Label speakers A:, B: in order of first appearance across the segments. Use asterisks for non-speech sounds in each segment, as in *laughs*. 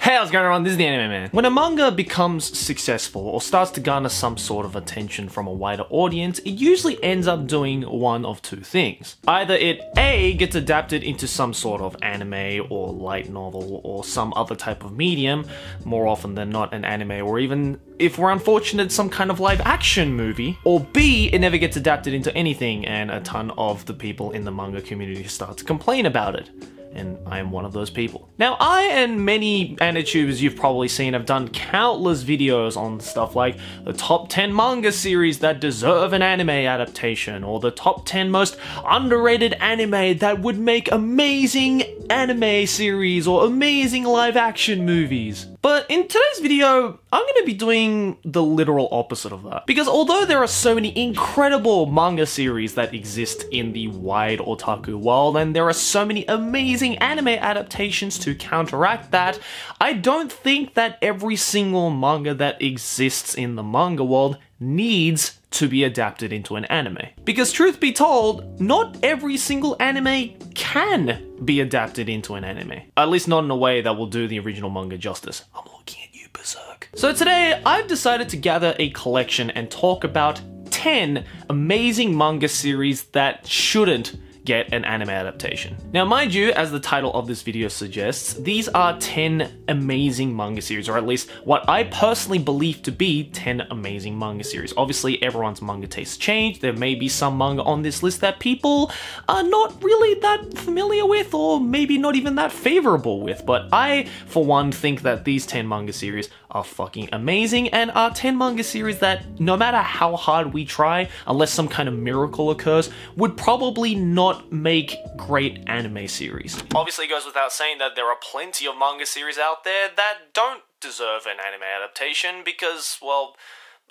A: Hey, how's going on? This is the Anime Man. When a manga becomes successful or starts to garner some sort of attention from a wider audience, it usually ends up doing one of two things. Either it A gets adapted into some sort of anime or light novel or some other type of medium, more often than not an anime or even if we're unfortunate, some kind of live action movie, or B, it never gets adapted into anything and a ton of the people in the manga community start to complain about it and I am one of those people. Now, I and many AniTubers you've probably seen have done countless videos on stuff like the top 10 manga series that deserve an anime adaptation, or the top 10 most underrated anime that would make amazing anime series or amazing live action movies. But in today's video, I'm going to be doing the literal opposite of that. Because although there are so many incredible manga series that exist in the wide otaku world, and there are so many amazing anime adaptations to counteract that, I don't think that every single manga that exists in the manga world needs to be adapted into an anime. Because truth be told, not every single anime can be adapted into an anime. At least not in a way that will do the original manga justice. I'm looking at you, Berserk. So today, I've decided to gather a collection and talk about 10 amazing manga series that shouldn't get an anime adaptation. Now, mind you, as the title of this video suggests, these are 10 amazing manga series, or at least what I personally believe to be 10 amazing manga series. Obviously, everyone's manga tastes change. There may be some manga on this list that people are not really that familiar with, or maybe not even that favorable with, but I, for one, think that these 10 manga series are fucking amazing and are 10 manga series that, no matter how hard we try, unless some kind of miracle occurs, would probably not make great anime series. Obviously, it goes without saying that there are plenty of manga series out there that don't deserve an anime adaptation because, well,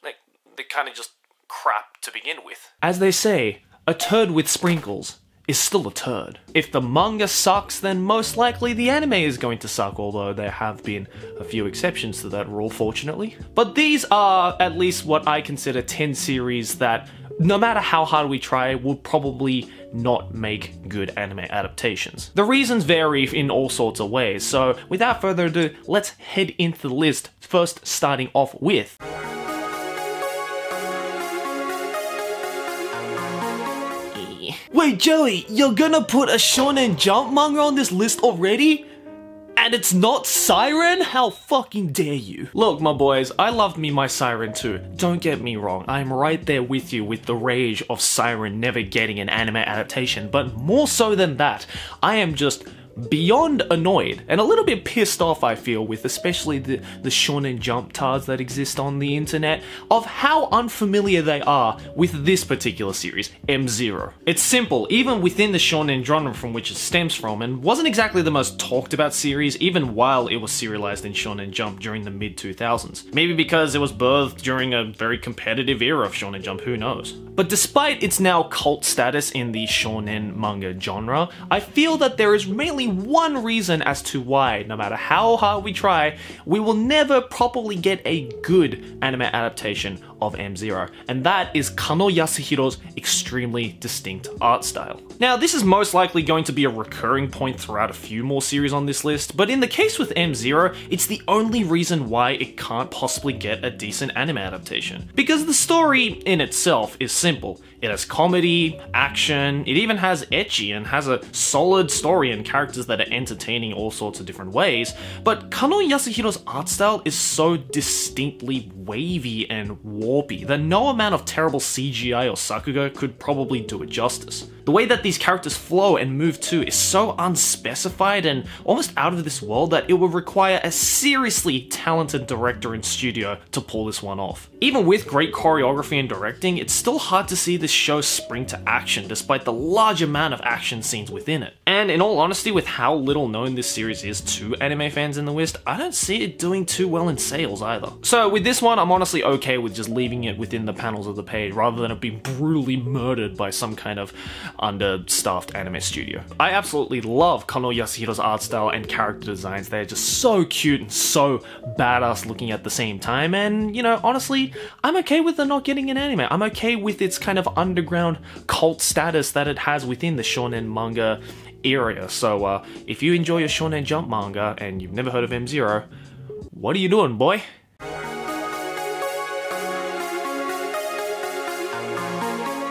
A: they, they're kind of just crap to begin with. As they say, a turd with sprinkles is still a turd. If the manga sucks, then most likely the anime is going to suck, although there have been a few exceptions to that rule, fortunately. But these are at least what I consider 10 series that, no matter how hard we try, will probably not make good anime adaptations. The reasons vary in all sorts of ways, so without further ado, let's head into the list, first starting off with. Wait, Joey, you're gonna put a Shonen Jump manga on this list already? And it's not Psyren? How fucking dare you? Look, my boys, I loved me my Psyren too. Don't get me wrong, I'm right there with you with the rage of Psyren never getting an anime adaptation, but more so than that, I am just beyond annoyed and a little bit pissed off, I feel, with especially the, the Shonen Jump tards that exist on the internet, of how unfamiliar they are with this particular series, M0. It's simple, even within the Shonen genre from which it stems from, and wasn't exactly the most talked about series even while it was serialized in Shonen Jump during the mid 2000s. Maybe because it was birthed during a very competitive era of Shonen Jump, who knows. But despite its now cult status in the shonen manga genre, I feel that there is one reason as to why, no matter how hard we try, we will never properly get a good anime adaptation of M0, and that is Kano Yasuhiro's extremely distinct art style. Now, this is most likely going to be a recurring point throughout a few more series on this list, but in the case with M0, it's the only reason why it can't possibly get a decent anime adaptation. Because the story in itself is simple. It has comedy, action, it even has ecchi and has a solid story and characters that are entertaining all sorts of different ways, but Kano Yasuhiro's art style is so distinctly wavy and warpy that no amount of terrible CGI or Sakuga could probably do it justice. The way that these characters flow and move too is so unspecified and almost out of this world that it would require a seriously talented director and studio to pull this one off. Even with great choreography and directing, it's still hard to see this show spring to action despite the large amount of action scenes within it. And in all honesty, with how little known this series is to anime fans in the West, I don't see it doing too well in sales either. So with this one, I'm honestly okay with just leaving it within the panels of the page rather than it being brutally murdered by some kind of understaffed anime studio. I absolutely love Kano Yasuhiro's art style and character designs. They're just so cute and so badass looking at the same time. And, you know, honestly, I'm okay with it not getting an anime. I'm okay with its kind of underground cult status that it has within the shonen manga area. So uh, if you enjoy your Shonen Jump manga and you've never heard of M0, what are you doing, boy?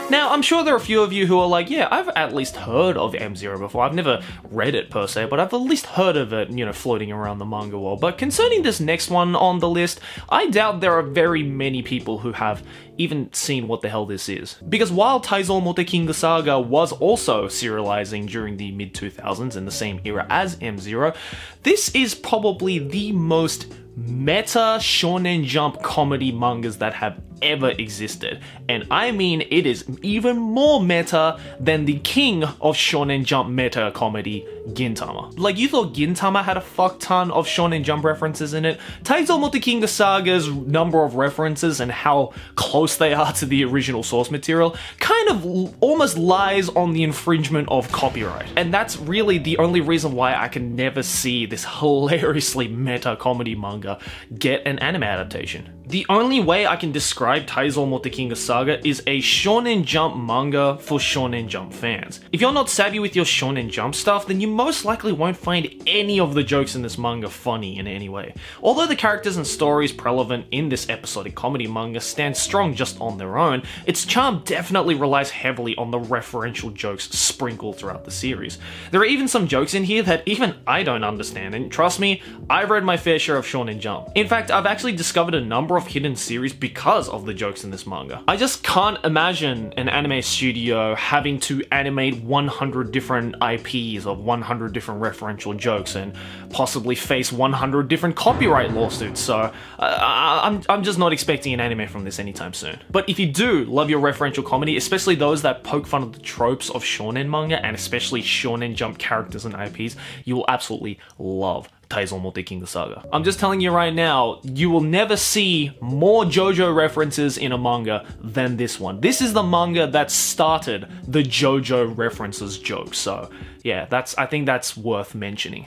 A: Now, I'm sure there are a few of you who are like, yeah, I've at least heard of M0 before. I've never read it per se, but I've at least heard of it, you know, floating around the manga world. But concerning this next one on the list, I doubt there are very many people who have even seen what the hell this is. Because while Taizo Mote King Saga was also serializing during the mid 2000s in the same era as M0, this is probably the most meta shonen jump comedy mangas that have ever existed. And I mean, it is even more meta than the king of Shonen Jump meta comedy, Gintama. Like, you thought Gintama had a fuck ton of Shonen Jump references in it? Taizo Mote King Saga's number of references and how close they are to the original source material kind of almost lies on the infringement of copyright. And that's really the only reason why I can never see this *laughs* hilariously meta comedy manga get an anime adaptation. The only way I can describe Taizo Mote King Saga is a Shonen Jump manga for Shonen Jump fans. If you're not savvy with your Shonen Jump stuff, then you most likely won't find any of the jokes in this manga funny in any way. Although the characters and stories prevalent in this episodic comedy manga stand strong just on their own, its charm definitely relies heavily on the referential jokes sprinkled throughout the series. There are even some jokes in here that even I don't understand, and trust me, I've read my fair share of Shonen Jump. In fact, I've actually discovered a number of hidden series because of the jokes in this manga. I just can't imagine an anime studio having to animate 100 different IPs of 100 different referential jokes and possibly face 100 different copyright lawsuits, so uh, I'm, I'm just not expecting an anime from this anytime soon. But if you do love your referential comedy, especially those that poke fun of the tropes of shonen manga and especially shonen jump characters and IPs, you will absolutely love Taizo Mote King Saga. I'm just telling you right now, you will never see more JoJo references in a manga than this one. This is the manga that started the JoJo references joke, so yeah, that's I think that's worth mentioning.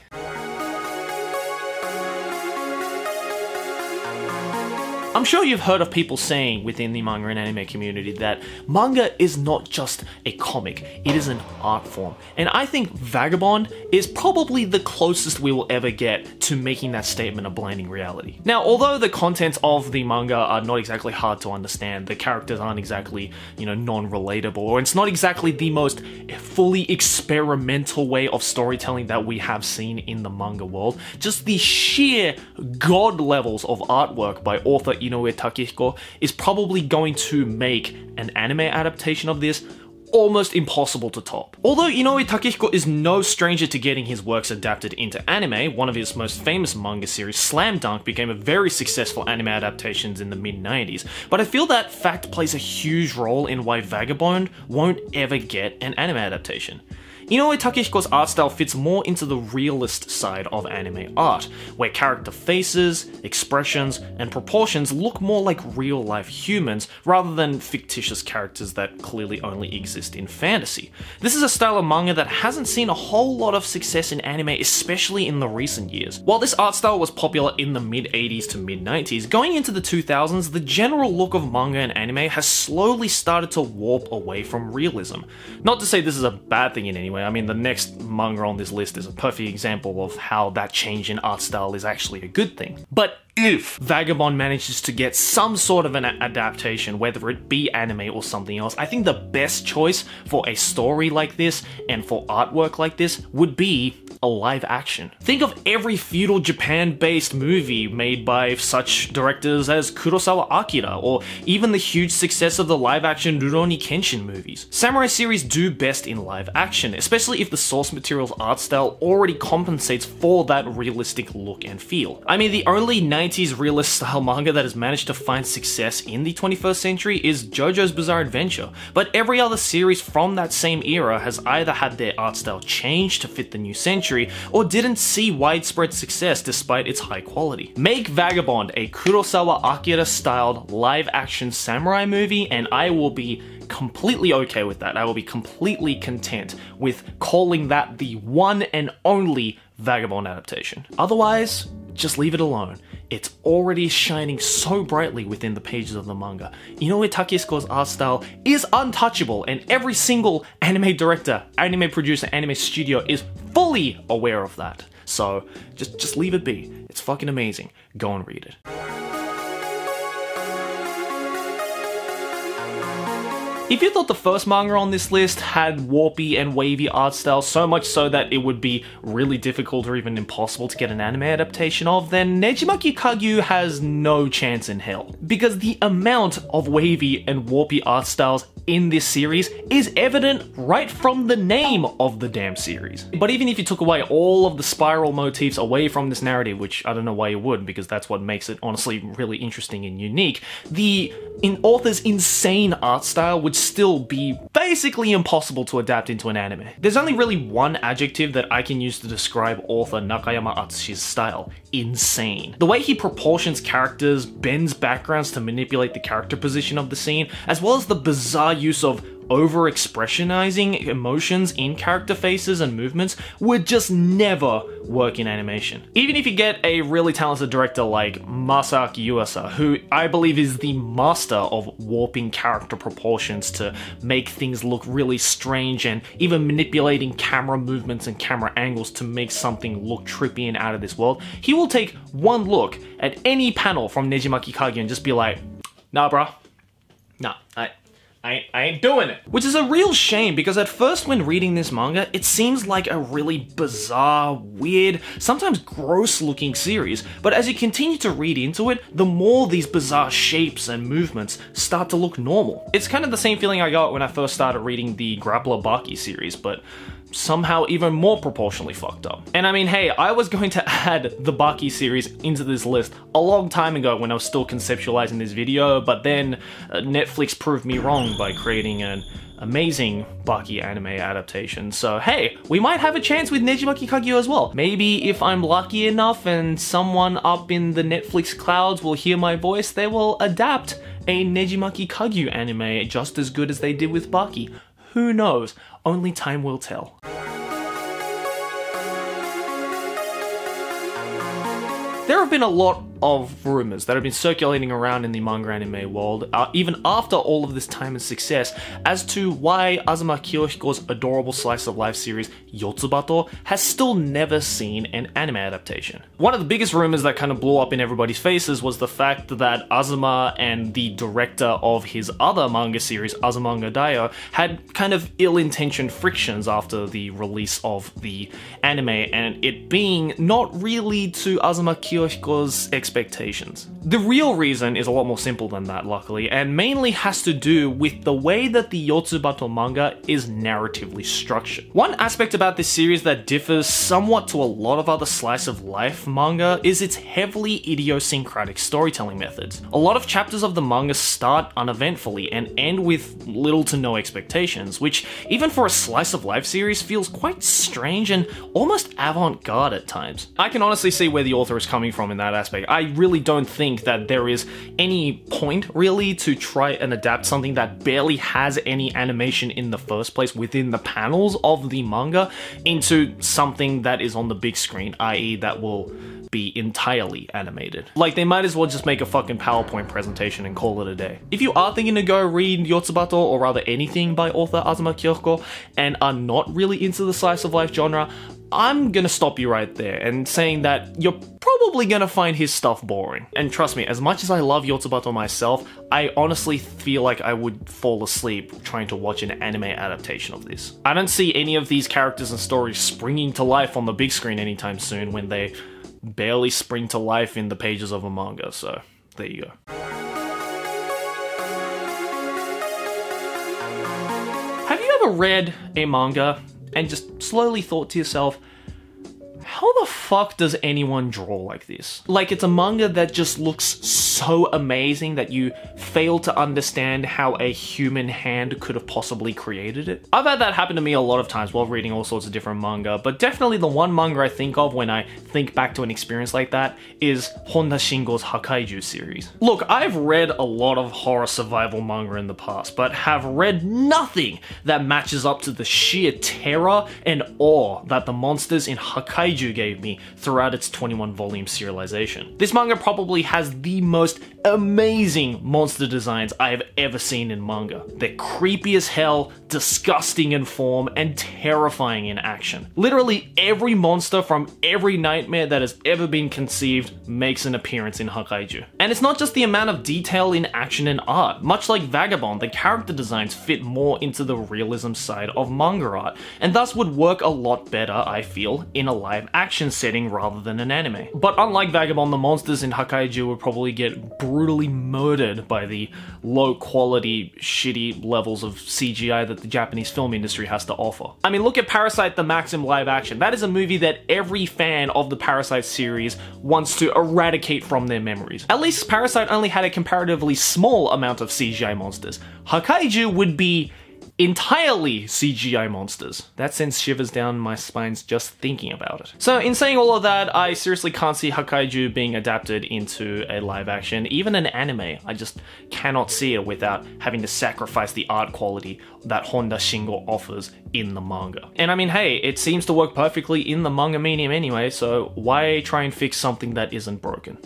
A: I'm sure you've heard of people saying within the manga and anime community that manga is not just a comic, it is an art form. And I think Vagabond is probably the closest we will ever get to making that statement a blinding reality. Now, although the contents of the manga are not exactly hard to understand, the characters aren't exactly, you know, non-relatable, or it's not exactly the most fully experimental way of storytelling that we have seen in the manga world, just the sheer god levels of artwork by author Inoue Takehiko is probably going to make an anime adaptation of this almost impossible to top. Although Inoue Takehiko is no stranger to getting his works adapted into anime, one of his most famous manga series, Slam Dunk, became a very successful anime adaptations in the mid 90s, but I feel that fact plays a huge role in why Vagabond won't ever get an anime adaptation. Inoue Takehiko's art style fits more into the realist side of anime art, where character faces, expressions, and proportions look more like real life humans rather than fictitious characters that clearly only exist in fantasy. This is a style of manga that hasn't seen a whole lot of success in anime, especially in the recent years. While this art style was popular in the mid 80s to mid 90s, going into the 2000s, the general look of manga and anime has slowly started to warp away from realism. Not to say this is a bad thing in any way I mean, the next manga on this list is a perfect example of how that change in art style is actually a good thing. But if Vagabond manages to get some sort of an adaptation, whether it be anime or something else, I think the best choice for a story like this and for artwork like this would be a live action. Think of every feudal Japan based movie made by such directors as Kurosawa Akira, or even the huge success of the live action Rurouni Kenshin movies. Samurai series do best in live action, especially if the source material's art style already compensates for that realistic look and feel. I mean, the only 90s realist style manga that has managed to find success in the 21st century is JoJo's Bizarre Adventure, but every other series from that same era has either had their art style changed to fit the new century or didn't see widespread success despite its high quality. Make Vagabond a Kurosawa Akira styled live action samurai movie and I will be completely okay with that. I will be completely content with calling that the one and only Vagabond adaptation. Otherwise, just leave it alone. It's already shining so brightly within the pages of the manga. Inoue Takehiko's art style is untouchable, and every single anime director, anime producer, anime studio is fully aware of that. So just just leave it be. It's fucking amazing. Go and read it. If you thought the first manga on this list had warpy and wavy art style so much so that it would be really difficult or even impossible to get an anime adaptation of, then Nejimaki Kagyu has no chance in hell. Because the amount of wavy and warpy art styles in this series is evident right from the name of the damn series. But even if you took away all of the spiral motifs away from this narrative, which I don't know why you would, because that's what makes it honestly really interesting and unique, the in author's insane art style would still be basically impossible to adapt into an anime. There's only really one adjective that I can use to describe author Nakayama Atsushi's style insane. The way he proportions characters, bends backgrounds to manipulate the character position of the scene, as well as the bizarre use of over expressionizing emotions in character faces and movements would just never work in animation. Even if you get a really talented director like Masaaki Yuasa, who I believe is the master of warping character proportions to make things look really strange and even manipulating camera movements and camera angles to make something look trippy and out of this world, he will take one look at any panel from Nejimaki Kagyu and just be like, nah bruh, nah, I, I, I ain't doing it. Which is a real shame because at first when reading this manga, it seems like a really bizarre, weird, sometimes gross looking series, but as you continue to read into it, the more these bizarre shapes and movements start to look normal. It's kind of the same feeling I got when I first started reading the Grappler Baki series, but somehow even more proportionally fucked up. And I mean, hey, I was going to *laughs* add the Baki series into this list a long time ago when I was still conceptualizing this video, but then uh, Netflix proved me wrong by creating an amazing Baki anime adaptation. So hey, we might have a chance with Nejimaki Kagyu as well. Maybe if I'm lucky enough and someone up in the Netflix clouds will hear my voice, they will adapt a Nejimaki Kagyu anime just as good as they did with Baki. Who knows? Only time will tell. There have been a lot of rumors that have been circulating around in the manga anime world, uh, even after all of this time and success, as to why Azuma Kiyohiko's adorable slice of life series Yotsubato has still never seen an anime adaptation. One of the biggest rumors that kind of blew up in everybody's faces was the fact that Azuma and the director of his other manga series, Azumanga Daioh, had kind of ill-intentioned frictions after the release of the anime, and it being not really to Azuma Kiyohiko's expectations. The real reason is a lot more simple than that, luckily, and mainly has to do with the way that the Yotsubato manga is narratively structured. One aspect about this series that differs somewhat to a lot of other slice of life manga is its heavily idiosyncratic storytelling methods. A lot of chapters of the manga start uneventfully and end with little to no expectations, which, even for a slice of life series, feels quite strange and almost avant garde at times. I can honestly see where the author is coming from in that aspect. I really don't think that there is any point really to try and adapt something that barely has any animation in the first place within the panels of the manga into something that is on the big screen, i.e., that will be entirely animated. Like, they might as well just make a fucking PowerPoint presentation and call it a day. If you are thinking to go read Yotsubato or rather anything by author Azuma Kiyohiko and are not really into the slice of life genre, I'm gonna stop you right there and saying that you're probably gonna find his stuff boring. And trust me, as much as I love Yotsubato myself, I honestly feel like I would fall asleep trying to watch an anime adaptation of this. I don't see any of these characters and stories springing to life on the big screen anytime soon when they barely spring to life in the pages of a manga, so there you go. Have you ever read a manga and just slowly thought to yourself, how the fuck does anyone draw like this? Like, it's a manga that just looks so amazing that you fail to understand how a human hand could have possibly created it. I've had that happen to me a lot of times while reading all sorts of different manga, but definitely the one manga I think of when I think back to an experience like that is Honda Shingo's Hakaiju series. Look, I've read a lot of horror survival manga in the past, but have read nothing that matches up to the sheer terror and awe that the monsters in Hakaiju gave me throughout its 21 volume serialization. This manga probably has the most amazing monster designs I have ever seen in manga. They're creepy as hell, disgusting in form, and terrifying in action. Literally every monster from every nightmare that has ever been conceived makes an appearance in Hakaiju. And it's not just the amount of detail in action and art. Much like Vagabond, the character designs fit more into the realism side of manga art, and thus would work a lot better, I feel, in a live action action setting rather than an anime. But unlike Vagabond, the monsters in Hakaiju would probably get brutally murdered by the low quality, shitty levels of CGI that the Japanese film industry has to offer. I mean, look at Parasyte the Maxim live action. That is a movie that every fan of the Parasyte series wants to eradicate from their memories. At least Parasyte only had a comparatively small amount of CGI monsters. Hakaiju would be entirely CGI monsters. That sends shivers down my spines just thinking about it. So in saying all of that, I seriously can't see Hakaiju being adapted into a live action, even an anime. I just cannot see it without having to sacrifice the art quality that Honda Shingo offers in the manga. And I mean, hey, it seems to work perfectly in the manga medium anyway, so why try and fix something that isn't broken?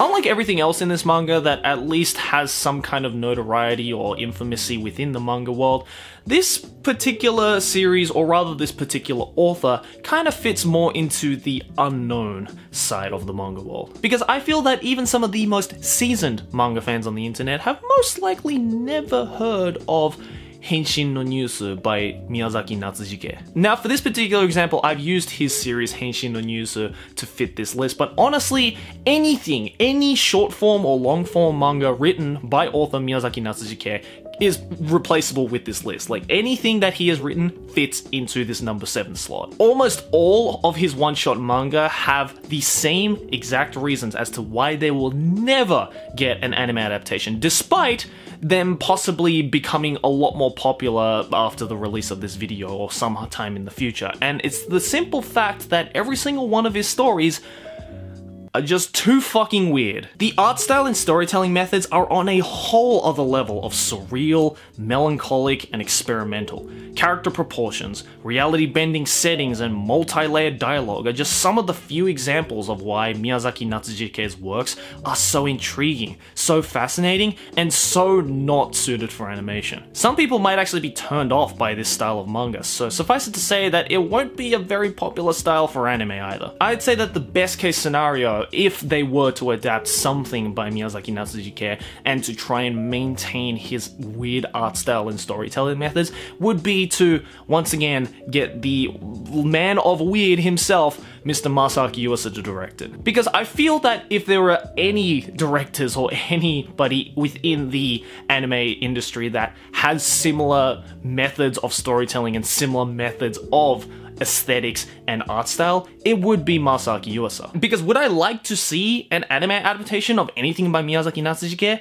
A: Unlike everything else in this manga that at least has some kind of notoriety or infamy within the manga world, this particular series, or rather this particular author, kind of fits more into the unknown side of the manga world. Because I feel that even some of the most seasoned manga fans on the internet have most likely never heard of Henshin no Nyusu by Miyazaki Natsujike. Now, for this particular example, I've used his series Henshin no Nyusu to fit this list, but honestly, anything, any short form or long form manga written by author Miyazaki Natsujike is replaceable with this list. Like anything that he has written fits into this number 7 slot. Almost all of his one-shot manga have the same exact reasons as to why they will never get an anime adaptation, despite them possibly becoming a lot more popular after the release of this video or sometime in the future. And it's the simple fact that every single one of his stories are just too fucking weird. The art style and storytelling methods are on a whole other level of surreal, melancholic, and experimental. Character proportions, reality bending settings, and multi layered dialogue are just some of the few examples of why Miyazaki Natsujike's works are so intriguing, so fascinating, and so not suited for animation. Some people might actually be turned off by this style of manga, so suffice it to say that it won't be a very popular style for anime either. I'd say that the best case scenario, if they were to adapt something by Miyazaki Natsujike and to try and maintain his weird art style and storytelling methods, would be to once again get the man of weird himself, Mr. Masaaki Yuasa, to direct it. Because I feel that if there were any directors or *laughs* anybody within the anime industry that has similar methods of storytelling and similar methods of aesthetics and art style, it would be Masaaki Yuasa. Because would I like to see an anime adaptation of anything by Miyazaki Natsujike?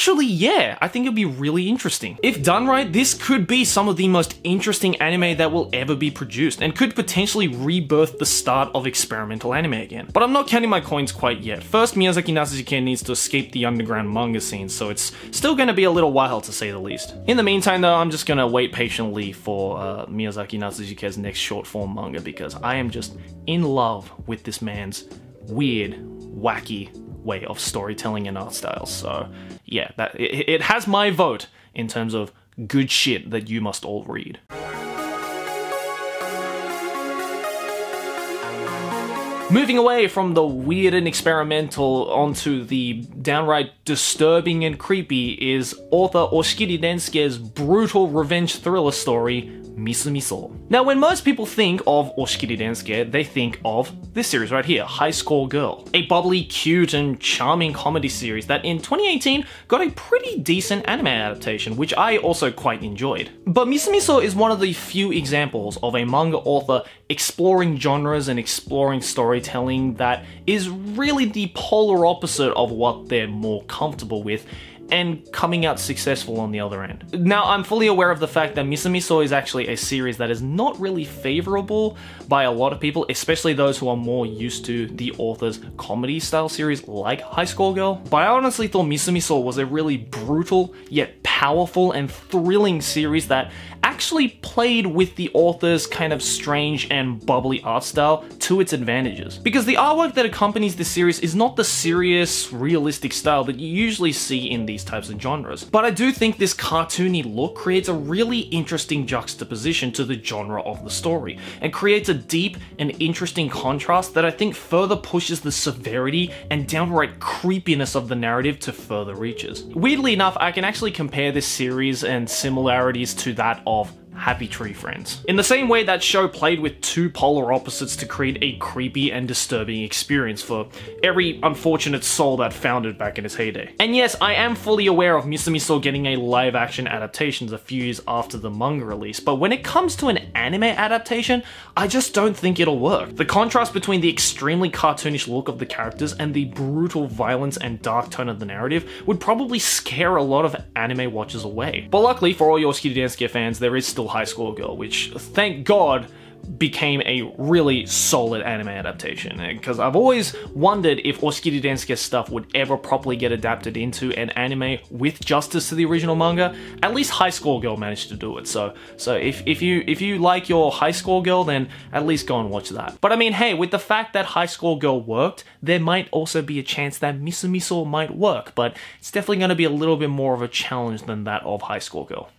A: Actually, yeah, I think it'd be really interesting. If done right, this could be some of the most interesting anime that will ever be produced, and could potentially rebirth the start of experimental anime again. But I'm not counting my coins quite yet. First, Miyazaki Natsuki needs to escape the underground manga scene, so it's still gonna be a little while to say the least. In the meantime though, I'm just gonna wait patiently for uh, Miyazaki Natsuki's next short form manga because I am just in love with this man's weird, wacky way of storytelling and art styles. So yeah, that it, it has my vote in terms of good shit that you must all read. Moving away from the weird and experimental onto the downright disturbing and creepy is author Oshikiri Rensuke's brutal revenge thriller story, Misumisou. Now, when most people think of Oshikiri Rensuke, they think of this series right here, High Score Girl. A bubbly, cute, and charming comedy series that in 2018 got a pretty decent anime adaptation, which I also quite enjoyed. But Misumisou is one of the few examples of a manga author exploring genres and exploring storytelling that is really the polar opposite of what they're more comfortable with and coming out successful on the other end. Now, I'm fully aware of the fact that Misumisou is actually a series that is not really favorable by a lot of people, especially those who are more used to the author's comedy style series like High Score Girl. But I honestly thought Misumisou was a really brutal yet powerful and thrilling series that actually played with the author's kind of strange and bubbly art style to its advantages. Because the artwork that accompanies this series is not the serious, realistic style that you usually see in these types of genres. But I do think this cartoony look creates a really interesting juxtaposition to the genre of the story, and creates a deep and interesting contrast that I think further pushes the severity and downright creepiness of the narrative to further reaches. Weirdly enough, I can actually compare this series and similarities to that of Happy Tree Friends. In the same way that show played with two polar opposites to create a creepy and disturbing experience for every unfortunate soul that found it back in its heyday. And yes, I am fully aware of Misumisou getting a live action adaptation a few years after the manga release, but when it comes to an anime adaptation, I just don't think it'll work. The contrast between the extremely cartoonish look of the characters and the brutal violence and dark tone of the narrative would probably scare a lot of anime watchers away. But luckily for all your Rensuke fans, there is still High Score Girl, which thank God became a really solid anime adaptation because I've always wondered if Oshikiri Rensuke stuff would ever properly get adapted into an anime with justice to the original manga. At least High Score Girl managed to do it. So so if, if you if you like your High Score Girl then at least go and watch that. But I mean hey, with the fact that High Score Girl worked, there might also be a chance that Misumisou might work, but it's definitely going to be a little bit more of a challenge than that of High Score Girl.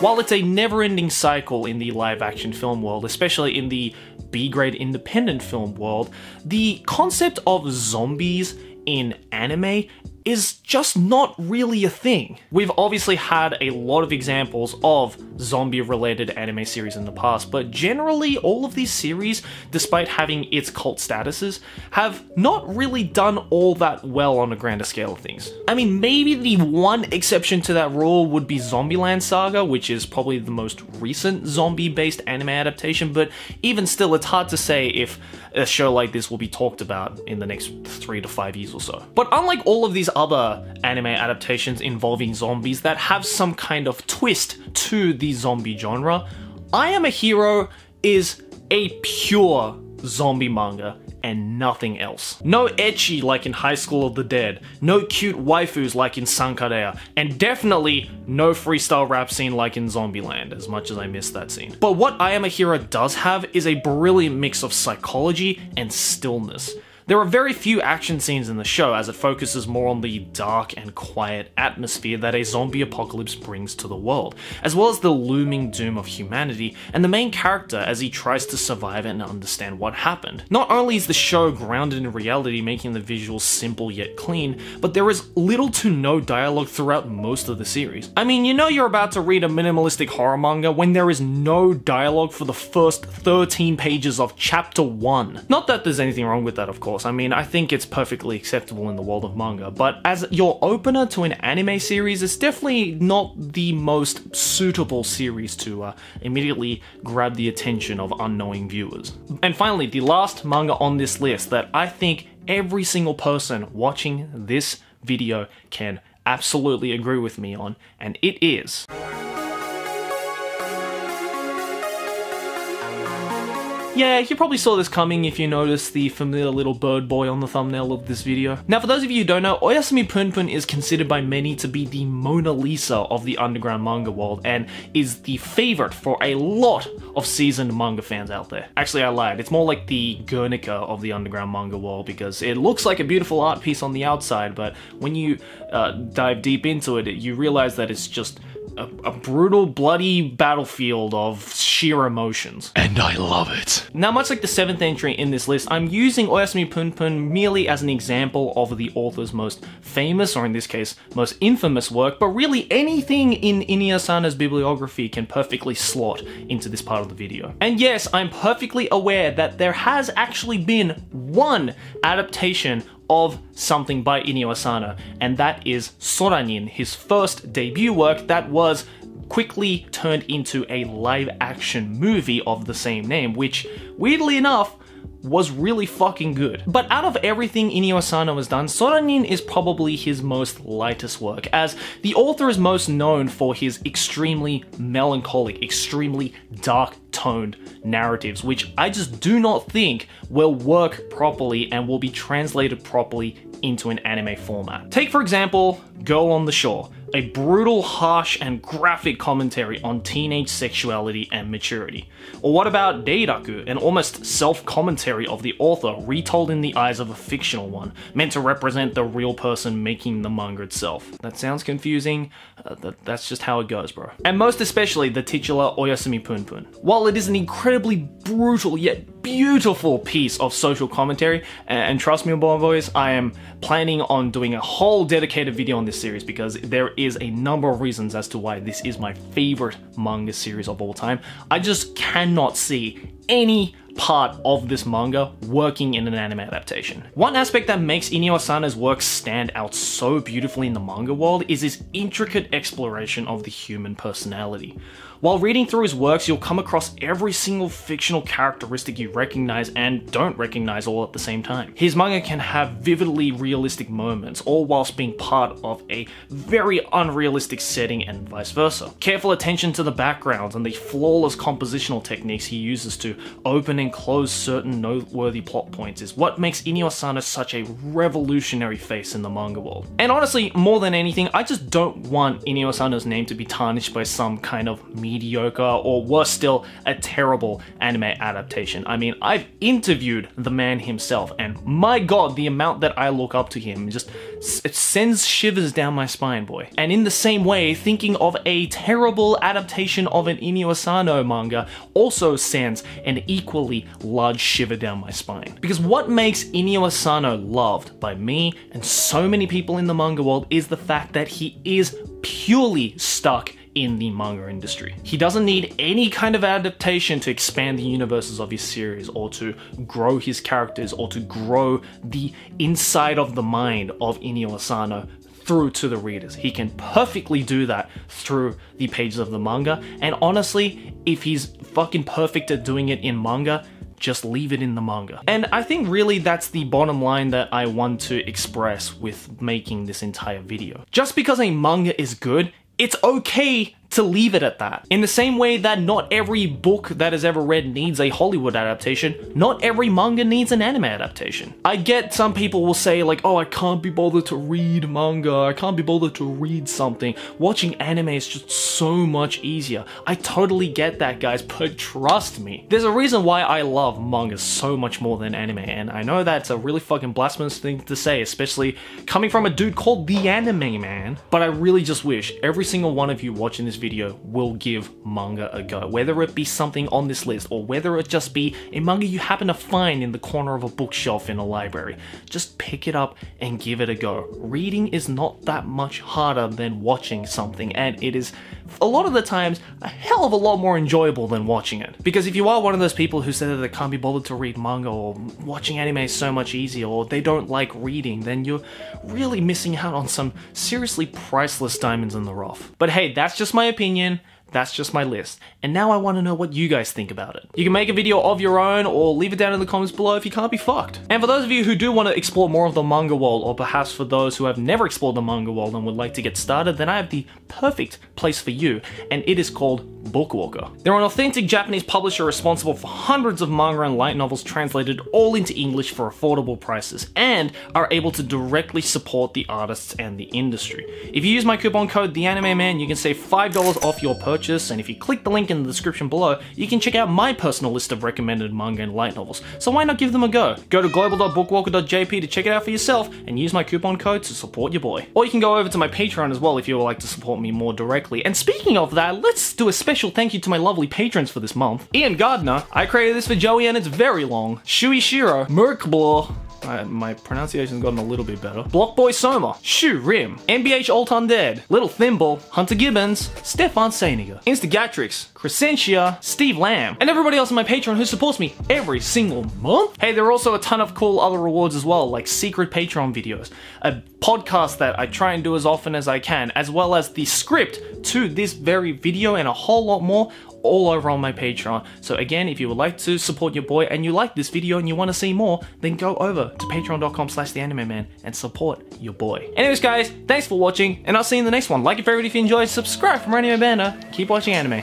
A: While it's a never-ending cycle in the live-action film world, especially in the B-grade independent film world, the concept of zombies in anime is just not really a thing. We've obviously had a lot of examples of zombie related anime series in the past, but generally all of these series, despite having its cult statuses, have not really done all that well on a grander scale of things. I mean, maybe the one exception to that rule would be Zombieland Saga, which is probably the most recent zombie based anime adaptation, but even still, it's hard to say if a show like this will be talked about in the next three to five years or so. But unlike all of these other anime adaptations involving zombies that have some kind of twist to the zombie genre, I Am a Hero is a pure zombie manga and nothing else. No ecchi like in High School of the Dead, no cute waifus like in Sankarea, and definitely no freestyle rap scene like in Zombieland, as much as I miss that scene. But what I Am a Hero does have is a brilliant mix of psychology and stillness. There are very few action scenes in the show as it focuses more on the dark and quiet atmosphere that a zombie apocalypse brings to the world, as well as the looming doom of humanity and the main character as he tries to survive and understand what happened. Not only is the show grounded in reality, making the visuals simple yet clean, but there is little to no dialogue throughout most of the series. I mean, you know you're about to read a minimalistic horror manga when there is no dialogue for the first 13 pages of chapter 1. Not that there's anything wrong with that, of course course. I mean, I think it's perfectly acceptable in the world of manga, but as your opener to an anime series, it's definitely not the most suitable series to uh, immediately grab the attention of unknowing viewers. And finally, the last manga on this list that I think every single person watching this video can absolutely agree with me on, and it is. Yeah, you probably saw this coming if you noticed the familiar little bird boy on the thumbnail of this video. Now for those of you who don't know, Oyasumi Punpun is considered by many to be the Mona Lisa of the underground manga world and is the favorite for a lot of seasoned manga fans out there. Actually I lied, it's more like the Guernica of the underground manga world because it looks like a beautiful art piece on the outside but when you uh, dive deep into it, you realize that it's just a, a, brutal, bloody battlefield of sheer emotions.
B: And I love it.
A: Now, much like the seventh entry in this list, I'm using Oyasumi Punpun merely as an example of the author's most famous, or in this case, most infamous work, but really anything in Inio Asano's bibliography can perfectly slot into this part of the video. And yes, I'm perfectly aware that there has actually been one adaptation of something by Inio Asano, and that is Solanin, his first debut work that was quickly turned into a live action movie of the same name, which, weirdly enough, was really fucking good. But out of everything Inio Asano has done, Solanin is probably his most lightest work, as the author is most known for his extremely melancholic, extremely dark toned narratives, which I just do not think will work properly and will be translated properly into an anime format. Take, for example, Girl on the Shore a brutal, harsh, and graphic commentary on teenage sexuality and maturity. Or what about Reiraku, an almost self-commentary of the author retold in the eyes of a fictional one, meant to represent the real person making the manga itself. That sounds confusing, uh, that's just how it goes, bro. And most especially the titular Oyasumi Punpun. While it is an incredibly brutal yet beautiful piece of social commentary, and, trust me boys, I am planning on doing a whole dedicated video on this series because there is a number of reasons as to why this is my favorite manga series of all time. I just cannot see any part of this manga working in an anime adaptation. One aspect that makes Inio Asano's work stand out so beautifully in the manga world is his intricate exploration of the human personality. While reading through his works, you'll come across every single fictional characteristic you recognize and don't recognize all at the same time. His manga can have vividly realistic moments, all whilst being part of a very unrealistic setting and vice versa. Careful attention to the backgrounds and the flawless compositional techniques he uses to open and close certain noteworthy plot points is what makes Inio Asano such a revolutionary face in the manga world. And honestly, more than anything, I just don't want Inio Asano's name to be tarnished by some kind of mediocre, or worse still, a terrible anime adaptation. I mean, I've interviewed the man himself, and my god, the amount that I look up to him just it sends shivers down my spine, boy. And in the same way, thinking of a terrible adaptation of an Inio Asano manga also sends an equally large shiver down my spine. Because what makes Inio Asano loved by me and so many people in the manga world is the fact that he is purely stuck in the manga industry. He doesn't need any kind of adaptation to expand the universes of his series or to grow his characters or to grow the inside of the mind of Inio Asano through to the readers. He can perfectly do that through the pages of the manga. And honestly, if he's fucking perfect at doing it in manga, just leave it in the manga. And I think really that's the bottom line that I want to express with making this entire video. Just because a manga is good it's okay to leave it at that. In the same way that not every book that is ever read needs a Hollywood adaptation, not every manga needs an anime adaptation. I get some people will say like, oh, I can't be bothered to read manga, I can't be bothered to read something. Watching anime is just so much easier. I totally get that, guys, but trust me, there's a reason why I love manga so much more than anime, and I know that's a really fucking blasphemous thing to say, especially coming from a dude called The Anime Man, but I really just wish every single one of you watching this video will give manga a go. Whether it be something on this list or whether it just be a manga you happen to find in the corner of a bookshelf in a library, just pick it up and give it a go. Reading is not that much harder than watching something and it is a lot of the times a hell of a lot more enjoyable than watching it. Because if you are one of those people who say that they can't be bothered to read manga or watching anime is so much easier or they don't like reading, then you're really missing out on some seriously priceless diamonds in the rough. But hey, that's just my opinion. That's just my list. And now I want to know what you guys think about it. You can make a video of your own or leave it down in the comments below if you can't be fucked. And for those of you who do want to explore more of the manga world, or perhaps for those who have never explored the manga world and would like to get started, then I have the perfect place for you, and it is called Bookwalker. They're an authentic Japanese publisher responsible for hundreds of manga and light novels translated all into English for affordable prices, and are able to directly support the artists and the industry. If you use my coupon code THEANIMEMAN, you can save $5 off your purchase, and if you click the link in the description below, you can check out my personal list of recommended manga and light novels, so why not give them a go? Go to global.bookwalker.jp to check it out for yourself, and use my coupon code to support your boy. Or you can go over to my Patreon as well if you would like to support me more directly. And speaking of that, let's do a special special thank you to my lovely patrons for this month. Ian Gardner, I created this for Joey and it's very long. Shui Shiro, Merkblor, uh, my pronunciation's gotten a little bit better. Blockboy Soma, Shu Rim, MBH Alt Undead, Little Thimble, Hunter Gibbons, Stefan Seiniger, Instagatrix, Crescentia, Steve Lamb, and everybody else on my Patreon who supports me every single month. Hey, there are also a ton of cool other rewards as well, like secret Patreon videos, a podcast that I try and do as often as I can, as well as the script to this very video and a whole lot more all over on my Patreon. So again, if you would like to support your boy and you like this video and you want to see more, then go over to patreon.com slash the anime man and support your boy. Anyways guys, thanks for watching and I'll see you in the next one. Like your favorite if you enjoyed, subscribe for Anime Banner. Keep watching anime.